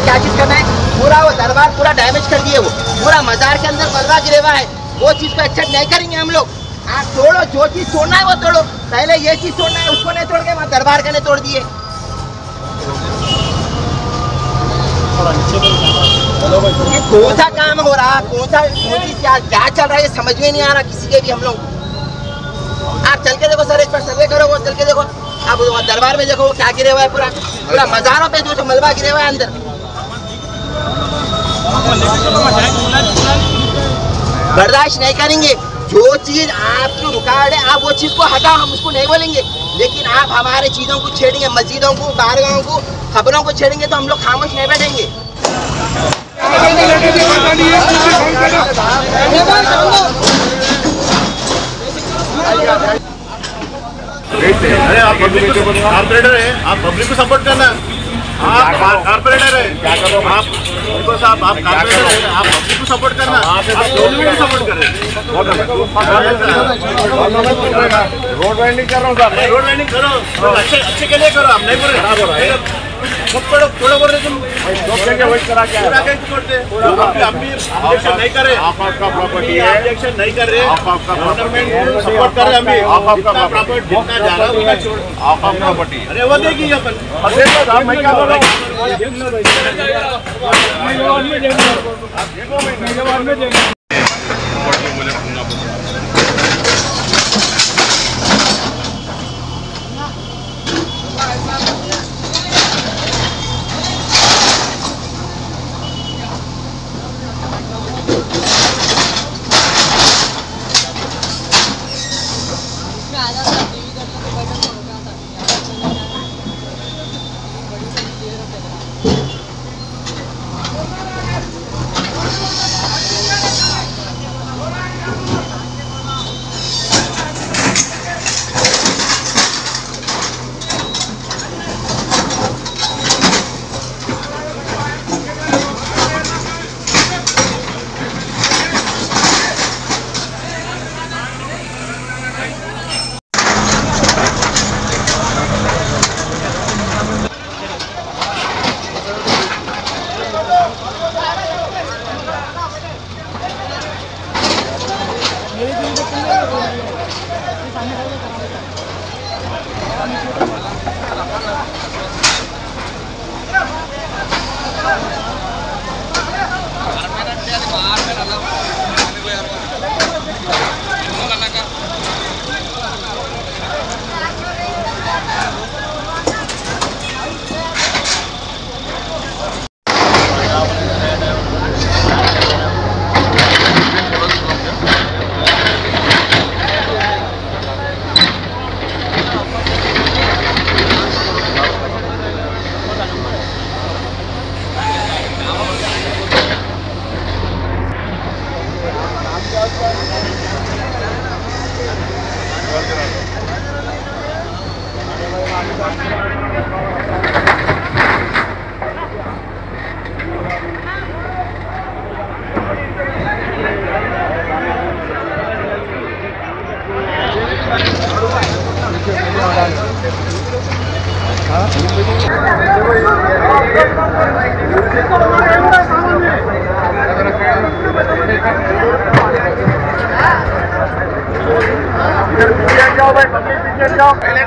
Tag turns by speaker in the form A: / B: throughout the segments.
A: पूरा वो दरबार पूरा डैमेज कर दिए वो। पूरा मजार के अंदर मलबा गिरे हुआ है। वो चीज़ को एक्सेप्ट नहीं करेंगे हम लोग। आप तोड़ो जो चीज़ तोड़ना है वो तोड़ो। पहले ये चीज़ तोड़ना है, उसको नहीं तोड़ के वहाँ दरबार का नहीं तोड़ दिए। कौन सा काम हो रहा कौन सा क्या क्या चल रहा है समझ में नहीं आ रहा किसी के भी हम लोग। आप चल के देखो सर, इस पर सर्वे करो, वो चल के देखो। आप दरबार में देखो क्या गिरे हुआ है पूरा। पूरा मजारों पे जो मलबा गिरे हुआ है अंदर। बर्दाश्त नहीं करेंगे। जो चीज़ आपकी रुकावट है, आप वो चीज़ को हटाओ, हम उसको नहीं बोलेंगे। लेकिन आप हमारे चीज़ों को छेड़ेंगे, मस्जिदों को, बारगाहों को, खबरों को छेड़ेंगे तो हम लोग खामोश नहीं बैठेंगे।
B: अरे आप पब्लिक को सपोर्ट करना। आप कार्पोरेटर है। आप उनको साहब आप कॉर्पोरेटर है। आप पब्लिक को सपोर्ट करना। आप लोगों को सपोर्ट कर? रहे
C: रोड वाइंडिंग कर रहा हूँ सर
B: रोड वाइंडिंग करो। अच्छे अच्छे के लिए करो। आप नहीं बोल रहे। पढ़ो थोड़ा बोल रहे तुम हम हम नहीं कर रहे
C: आप आपका प्रॉपर्टी है
B: ऑब्जेक्शन नहीं कर रहे
C: आप आपका
B: गवर्नमेंट सपोर्ट कर रहे हैं
C: आप आपका
B: प्रॉपर्टी जितना जा रहा है उतना छोड़
C: आपका प्रॉपर्टी
B: अरे वो देगी अपन
C: मैं क्या बोल रहा हूँ।
B: इधर Gracias.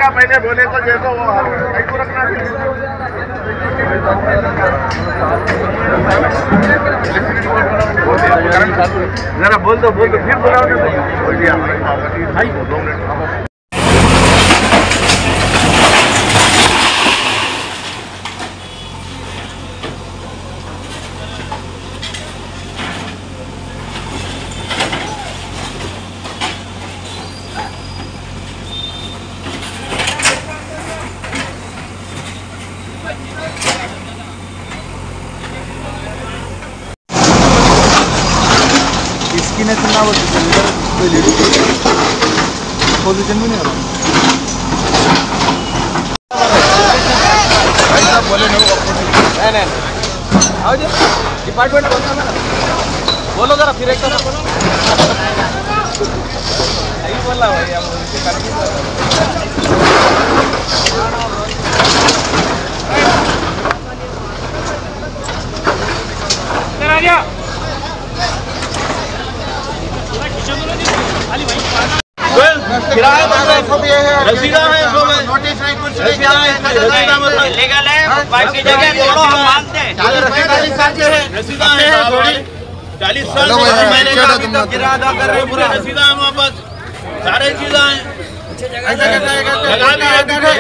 B: जाओ पहले बोले तो देखो वो जरा बोल दो बोल दो फिर बोला दिया
D: लीड पोजीशन में नहीं बोले आओ जी डिपार्टमेंट कौन सा मेरा बोलो जरा फिर एक तरफ़ नहीं बोल भाई हम उनसे करके
A: किराया है है। रसीदा है सब है नोटिस नहीं कुछ नहीं क्या है। रसीदा मतलब।
E: लीगल है बाकी जगह तोड़ो हम मानते हैं।
A: चालीस साल से है। रसीदा है थोड़ी। चालीस साल से महीने का अभी तक किराया अदा कर रहे हैं पूरा रसीदा है वापस सारे चीज़ें हैं। लगा भी है।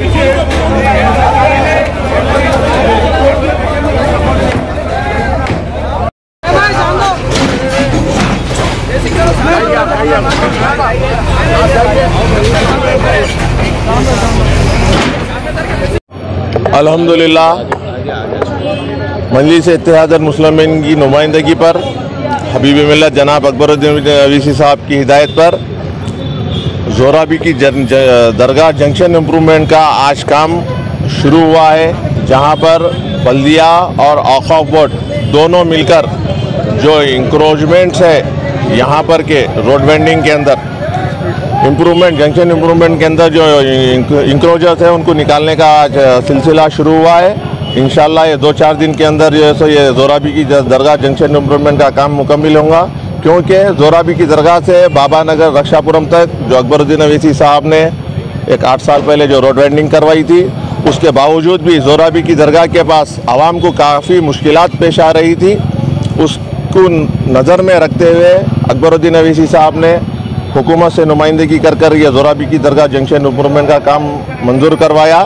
A: पीछे
F: अल्हम्दुलिल्लाह मजलिस इतिहाद मुसलमिन की नुमाइंदगी पर हबीब मिल्लत जनाब अकबरुद्दीन अवीसी साहब की हिदायत पर। जोराबी की जन, ज, दरगाह जंक्शन इम्प्रूवमेंट का आज काम शुरू हुआ है जहाँ पर बल्दिया और औखौफ बोर्ड दोनों मिलकर जो इंक्रोचमेंट्स है यहाँ पर के रोड वेंडिंग के अंदर इम्प्रूवमेंट जंक्शन इम्प्रूवमेंट के अंदर जो इंक्रोचर्स है उनको निकालने का आज सिलसिला शुरू हुआ है। इंशाल्लाह ये दो चार दिन के अंदर जो है सो ये जोराबी की दरगाह, जंक्शन इम्प्रूवमेंट का काम मुकम्मल होगा क्योंकि जोराबी की दरगाह से बाबा नगर रक्षापुरम तक, जो अकबरुद्दीन अवीसी साहब ने एक आठ साल पहले जो रोड वेंडिंग करवाई थी, उसके बावजूद भी जोराबी की दरगाह के पास आवाम को काफ़ी मुश्किल पेश आ रही थी। उसको नज़र में रखते हुए अकबरुद्दीन अवीसी साहब ने हुकूमत से नुमाइंदगी कर कर ये जोराबी की दरगाह, जंक्शन इम्प्रूवमेंट का काम मंजूर करवाया।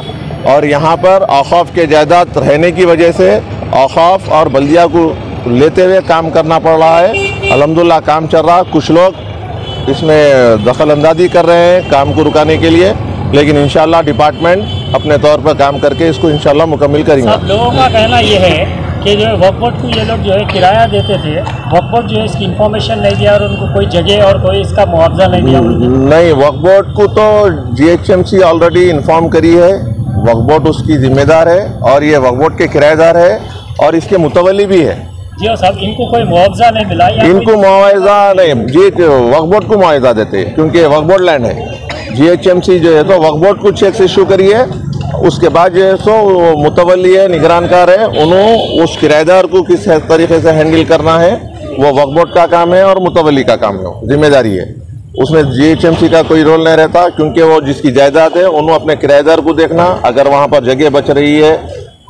F: और यहाँ पर औखौफ के जायदाद रहने की वजह से औखौफ और बल्दिया को लेते हुए काम करना पड़ रहा है। अलहमदिल्ला काम चल रहा कुछ लोग इसमें दखल अंदाजी कर रहे हैं काम को रुकाने के लिए। लेकिन इंशाल्लाह डिपार्टमेंट अपने तौर पर काम करके इसको इंशाल्लाह मुकम्मल करेंगे।
G: लोगों का कहना ये है कि जो है वक्फ बोर्ड को ये लोग जो है किराया देते थे वक्फ बोर्ड जो है इसकी इन्फॉर्मेशन नहीं दिया और उनको कोई जगह और कोई इसका मुआवजा नहीं दिया।
F: नहीं वक्फ बोर्ड को तो जीएचएमसी ऑलरेडी इन्फॉर्म करी है। वक्फ बोर्ड उसकी जिम्मेदार है और ये वक्फ बोर्ड के किराएदार है और इसके मुतवली भी है।
G: जी साहब इनको कोई मुआवजा नहीं मिला
F: इनको मुआवजा नहीं जी वक्फ बोर्ड को मुआवजा देते हैं क्योंकि वक्फ बोर्ड लैंड है। जीएचएमसी जो है तो वक्फ बोर्ड को चेक इशू करिए उसके बाद जो है सो मुतवली है निगरानकार है उन्होंने उस किराएदार को किस तरीके से हैंडल करना है वो वक्फ बोर्ड का काम है और मुतवली का काम है ज़िम्मेदारी है। उसमें जीएचएमसी का कोई रोल नहीं रहता क्योंकि वो जिसकी जायदाद है उन्होंने अपने किराएदार को देखना अगर वहाँ पर जगह बच रही है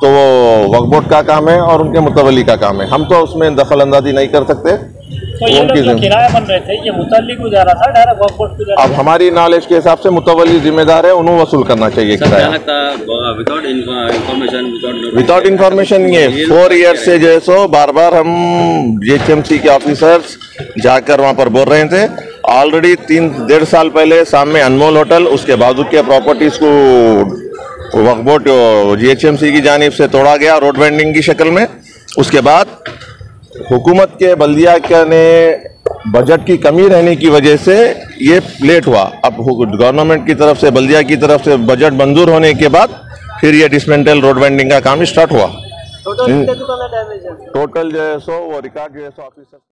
F: तो वो वक्फ बोर्ड का काम है और उनके मुतवली का काम है। हम तो उसमें दखल अंदाजी नहीं कर सकते।
G: तो ये
F: उनकी
G: जो
F: जिम्मे-
G: किराया बन रहे थे ये मुतल्ली को जा रहा था डायरेक्ट वक्फ बोर्ड को
F: अब हमारी नॉलेज के हिसाब से मुतवली जिम्मेदार है उन्हें वसूल करना चाहिए किराया।
E: Without information without
F: without information ये फोर ईयर से जो है सो बार बार हम जीएचएमसी के ऑफिसर्स जाकर वहाँ पर बोल रहे थे। ऑलरेडी तीन डेढ़ साल पहले सामने अनमोल होटल उसके बाजू के प्रॉपर्टीज़ को वक्फ बोर्ड जीएचएमसी की जानिब से तोड़ा गया रोड वेंडिंग की शक्ल में। उसके बाद हुकूमत के बल्दिया के ने बजट की कमी रहने की वजह से ये लेट हुआ। अब गवर्नमेंट की तरफ़ से बल्दिया की तरफ़ से बजट मंजूर होने के बाद फिर ये डिसमेंटल रोड वेंडिंग का काम स्टार्ट हुआ। टोटल जो है सो वो रिकॉर्ड जो है सो ऑफिसर